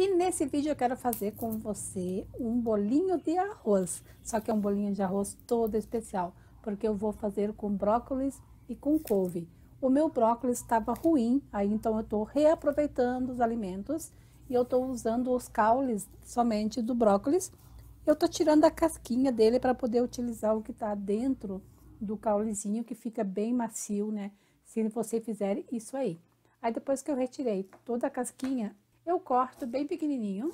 E nesse vídeo eu quero fazer com você um bolinho de arroz, só que é um bolinho de arroz todo especial, porque eu vou fazer com brócolis e com couve. O meu brócolis estava ruim, aí então eu estou reaproveitando os alimentos e eu estou usando os caules somente do brócolis. Eu estou tirando a casquinha dele para poder utilizar o que está dentro do caulezinho, que fica bem macio, né? Se você fizer isso aí. Aí depois que eu retirei toda a casquinha, eu corto bem pequenininho.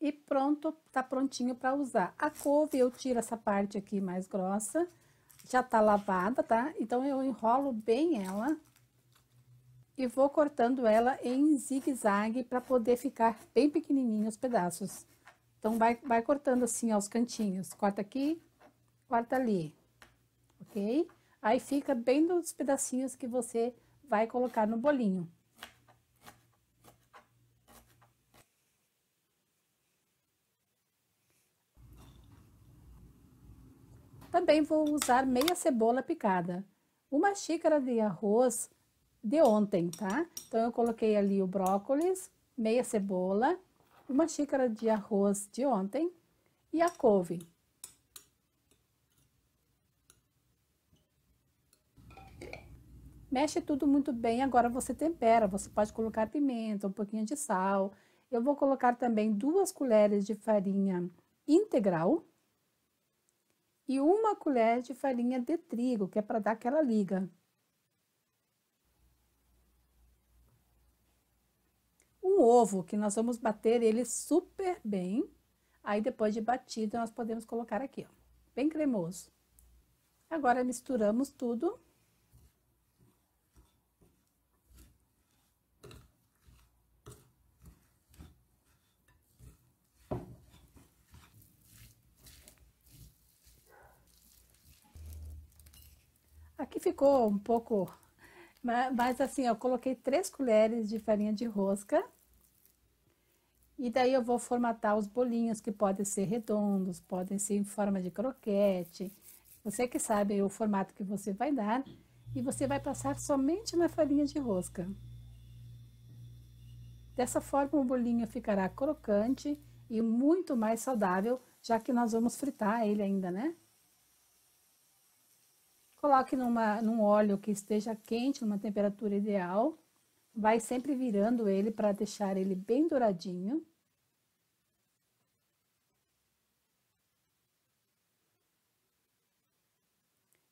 E pronto, tá prontinho para usar. A couve eu tiro essa parte aqui mais grossa, já tá lavada, tá? Então eu enrolo bem ela e vou cortando ela em zigue-zague para poder ficar bem pequenininho os pedaços. Então, vai, vai cortando assim aos cantinhos. Corta aqui, corta ali, ok? Aí fica bem dos pedacinhos que você vai colocar no bolinho. Também vou usar meia cebola picada. Uma xícara de arroz de ontem, tá? Então, eu coloquei ali o brócolis, meia cebola, uma xícara de arroz de ontem e a couve. Mexe tudo muito bem, agora você tempera, você pode colocar pimenta, um pouquinho de sal. Eu vou colocar também duas colheres de farinha integral e uma colher de farinha de trigo, que é para dar aquela liga. um ovo, que nós vamos bater ele super bem. Aí, depois de batido, nós podemos colocar aqui, ó, bem cremoso. Agora, misturamos tudo. Aqui ficou um pouco, mas assim, eu coloquei três colheres de farinha de rosca e daí eu vou formatar os bolinhos, que podem ser redondos, podem ser em forma de croquete. Você que sabe o formato que você vai dar. E você vai passar somente na farinha de rosca. Dessa forma o bolinho ficará crocante e muito mais saudável, já que nós vamos fritar ele ainda, né? Coloque numa, num óleo que esteja quente, numa temperatura ideal vai sempre virando ele para deixar ele bem douradinho.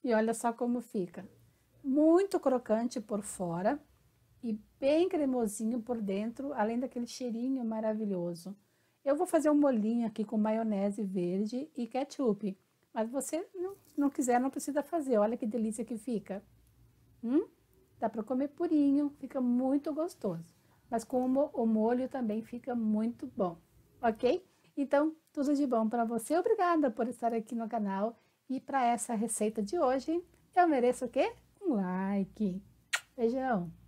E olha só como fica. Muito crocante por fora e bem cremosinho por dentro, além daquele cheirinho maravilhoso. Eu vou fazer um molinho aqui com maionese verde e ketchup. Mas você não, não quiser, não precisa fazer. Olha que delícia que fica. Hum? Dá para comer purinho, fica muito gostoso. Mas com o molho também fica muito bom, ok? Então, tudo de bom para você. Obrigada por estar aqui no canal. E para essa receita de hoje, eu mereço o quê? Um like. Beijão!